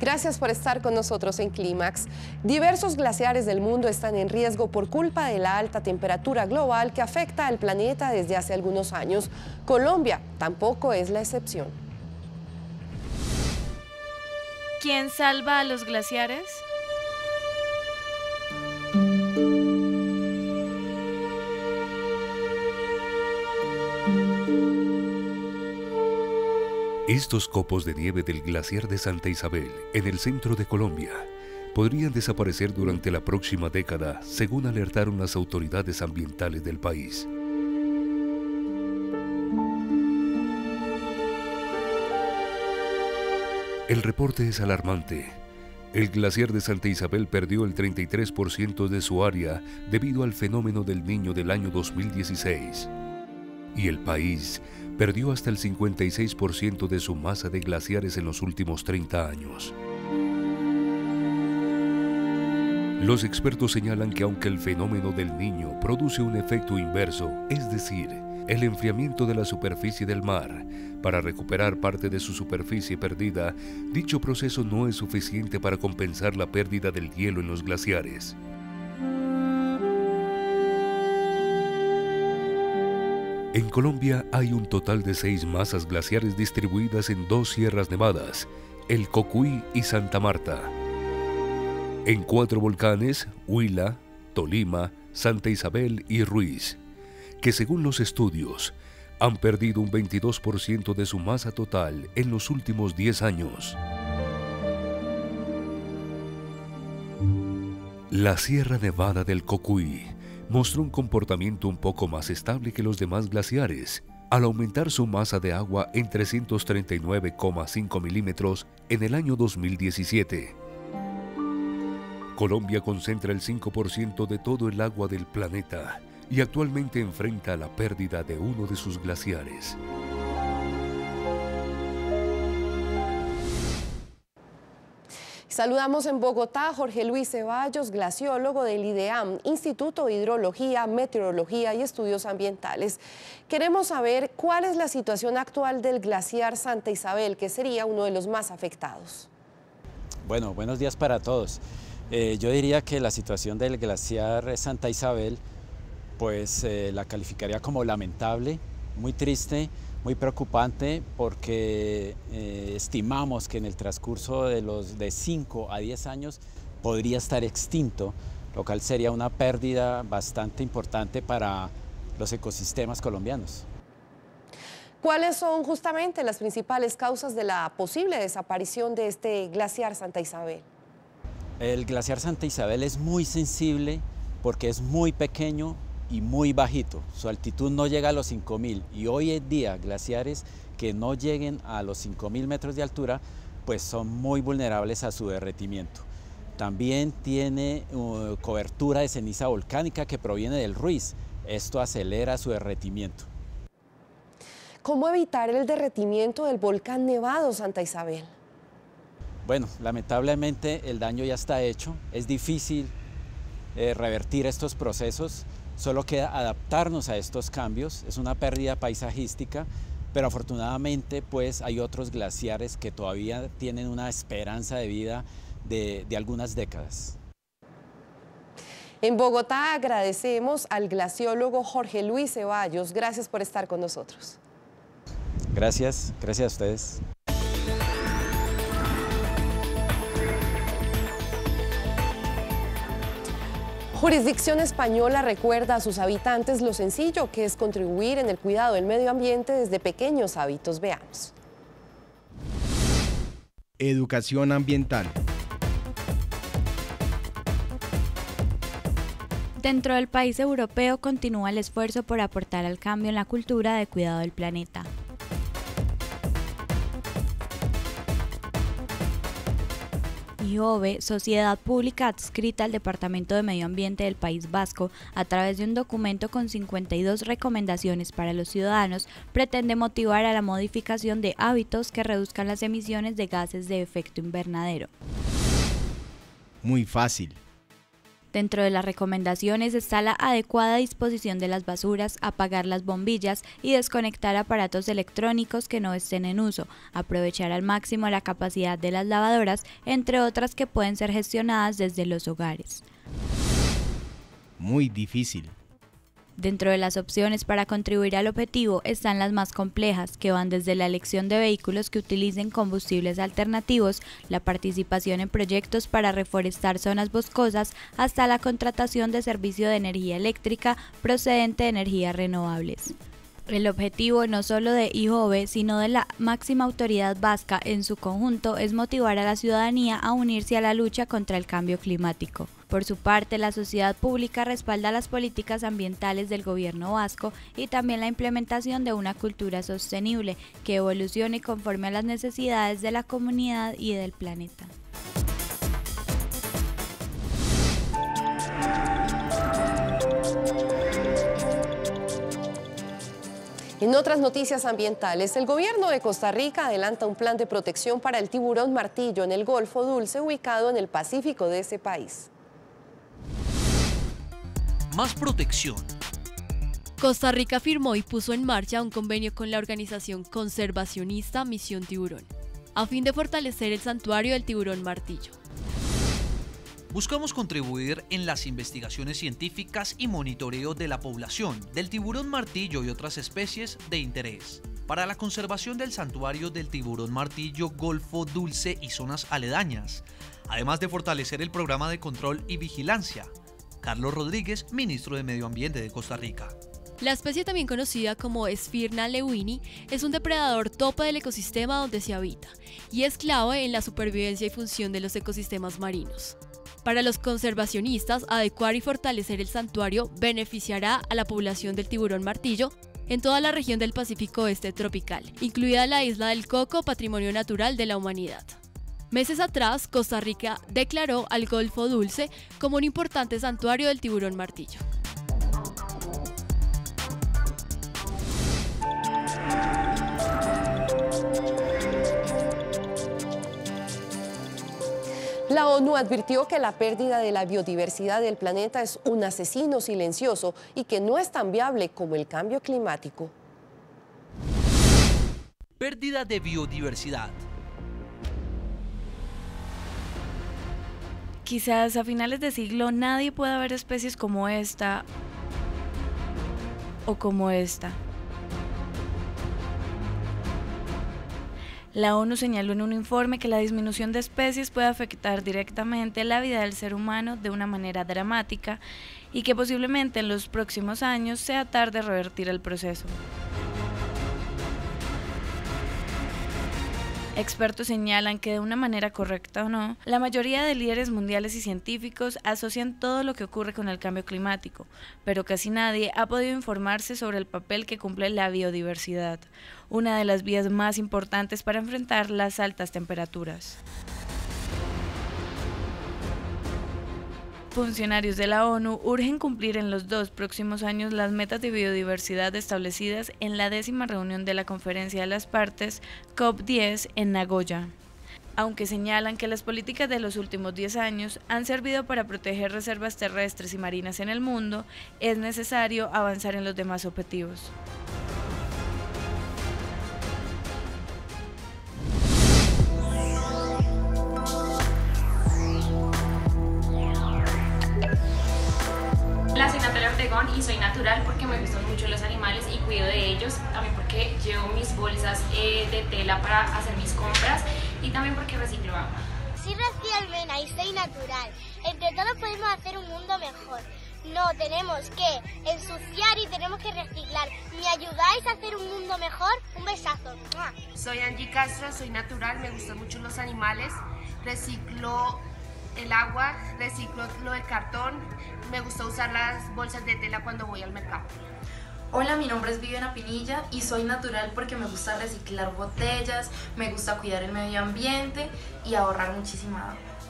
Gracias por estar con nosotros en Clímax. Diversos glaciares del mundo están en riesgo por culpa de la alta temperatura global que afecta al planeta desde hace algunos años. Colombia tampoco es la excepción. ¿Quién salva a los glaciares? Estos copos de nieve del glaciar de Santa Isabel, en el centro de Colombia, podrían desaparecer durante la próxima década, según alertaron las autoridades ambientales del país. El reporte es alarmante. El glaciar de Santa Isabel perdió el 33% de su área debido al fenómeno del niño del año 2016. Y el país perdió hasta el 56% de su masa de glaciares en los últimos 30 años. Los expertos señalan que aunque el fenómeno del niño produce un efecto inverso, es decir, el enfriamiento de la superficie del mar, para recuperar parte de su superficie perdida, dicho proceso no es suficiente para compensar la pérdida del hielo en los glaciares. En Colombia hay un total de seis masas glaciares distribuidas en dos sierras nevadas, el Cocuy y Santa Marta. En cuatro volcanes, Huila, Tolima, Santa Isabel y Ruiz, que según los estudios han perdido un 22% de su masa total en los últimos 10 años. La Sierra Nevada del Cocuy mostró un comportamiento un poco más estable que los demás glaciares, al aumentar su masa de agua en 339,5 milímetros en el año 2017. Colombia concentra el 5% de todo el agua del planeta y actualmente enfrenta la pérdida de uno de sus glaciares. Saludamos en Bogotá a Jorge Luis Ceballos, glaciólogo del IDEAM, Instituto de Hidrología, Meteorología y Estudios Ambientales. Queremos saber cuál es la situación actual del glaciar Santa Isabel, que sería uno de los más afectados. Bueno, buenos días para todos. Eh, yo diría que la situación del glaciar Santa Isabel, pues eh, la calificaría como lamentable, muy triste, muy preocupante porque eh, estimamos que en el transcurso de los de 5 a 10 años podría estar extinto, lo cual sería una pérdida bastante importante para los ecosistemas colombianos. ¿Cuáles son justamente las principales causas de la posible desaparición de este glaciar Santa Isabel? El glaciar Santa Isabel es muy sensible porque es muy pequeño y muy bajito. Su altitud no llega a los 5.000 y hoy en día glaciares que no lleguen a los 5.000 metros de altura pues son muy vulnerables a su derretimiento. También tiene uh, cobertura de ceniza volcánica que proviene del Ruiz. Esto acelera su derretimiento. ¿Cómo evitar el derretimiento del volcán Nevado Santa Isabel? Bueno, lamentablemente el daño ya está hecho. Es difícil eh, revertir estos procesos. Solo queda adaptarnos a estos cambios, es una pérdida paisajística, pero afortunadamente pues hay otros glaciares que todavía tienen una esperanza de vida de, de algunas décadas. En Bogotá agradecemos al glaciólogo Jorge Luis Ceballos. Gracias por estar con nosotros. Gracias, gracias a ustedes. Jurisdicción española recuerda a sus habitantes lo sencillo que es contribuir en el cuidado del medio ambiente desde pequeños hábitos. Veamos. Educación ambiental. Dentro del país europeo continúa el esfuerzo por aportar al cambio en la cultura de cuidado del planeta. Sociedad pública adscrita al Departamento de Medio Ambiente del País Vasco, a través de un documento con 52 recomendaciones para los ciudadanos, pretende motivar a la modificación de hábitos que reduzcan las emisiones de gases de efecto invernadero. Muy fácil. Dentro de las recomendaciones está la adecuada disposición de las basuras, apagar las bombillas y desconectar aparatos electrónicos que no estén en uso, aprovechar al máximo la capacidad de las lavadoras, entre otras que pueden ser gestionadas desde los hogares. Muy difícil. Dentro de las opciones para contribuir al objetivo están las más complejas, que van desde la elección de vehículos que utilicen combustibles alternativos, la participación en proyectos para reforestar zonas boscosas, hasta la contratación de servicio de energía eléctrica procedente de energías renovables. El objetivo no solo de IJOVE, sino de la máxima autoridad vasca en su conjunto es motivar a la ciudadanía a unirse a la lucha contra el cambio climático. Por su parte, la sociedad pública respalda las políticas ambientales del gobierno vasco y también la implementación de una cultura sostenible que evolucione conforme a las necesidades de la comunidad y del planeta. En otras noticias ambientales, el gobierno de Costa Rica adelanta un plan de protección para el tiburón martillo en el Golfo Dulce ubicado en el Pacífico de ese país. Más protección. Costa Rica firmó y puso en marcha un convenio con la organización conservacionista Misión Tiburón, a fin de fortalecer el santuario del tiburón martillo. Buscamos contribuir en las investigaciones científicas y monitoreo de la población del tiburón martillo y otras especies de interés para la conservación del santuario del tiburón martillo, Golfo Dulce y zonas aledañas, además de fortalecer el programa de control y vigilancia. Carlos Rodríguez, ministro de Medio Ambiente de Costa Rica. La especie también conocida como Sphyrna lewini es un depredador tope del ecosistema donde se habita y es clave en la supervivencia y función de los ecosistemas marinos. Para los conservacionistas, adecuar y fortalecer el santuario beneficiará a la población del tiburón martillo en toda la región del Pacífico Oeste tropical, incluida la isla del Coco, patrimonio natural de la humanidad. Meses atrás, Costa Rica declaró al Golfo Dulce como un importante santuario del tiburón martillo. ONU advirtió que la pérdida de la biodiversidad del planeta es un asesino silencioso y que no es tan viable como el cambio climático. Pérdida de biodiversidad. Quizás a finales de siglo nadie pueda ver especies como esta o como esta. La ONU señaló en un informe que la disminución de especies puede afectar directamente la vida del ser humano de una manera dramática y que posiblemente en los próximos años sea tarde revertir el proceso. Expertos señalan que de una manera correcta o no, la mayoría de líderes mundiales y científicos asocian todo lo que ocurre con el cambio climático, pero casi nadie ha podido informarse sobre el papel que cumple la biodiversidad, una de las vías más importantes para enfrentar las altas temperaturas. Funcionarios de la ONU urgen cumplir en los dos próximos años las metas de biodiversidad establecidas en la décima reunión de la Conferencia de las Partes COP10 en Nagoya. Aunque señalan que las políticas de los últimos 10 años han servido para proteger reservas terrestres y marinas en el mundo, es necesario avanzar en los demás objetivos. Y soy natural porque me gustan mucho los animales y cuido de ellos, también porque llevo mis bolsas eh, de tela para hacer mis compras y también porque reciclo agua. Soy Rocío Almena y soy natural. Entre todos podemos hacer un mundo mejor. No, tenemos que ensuciar y tenemos que reciclar. ¿Me ayudáis a hacer un mundo mejor? Un besazo. Soy Angie Castro, soy natural, me gustan mucho los animales. Reciclo el agua, reciclo lo del cartón, me gusta usar las bolsas de tela cuando voy al mercado. Hola, mi nombre es Viviana Pinilla y soy natural porque me gusta reciclar botellas, me gusta cuidar el medio ambiente y ahorrar muchísima agua.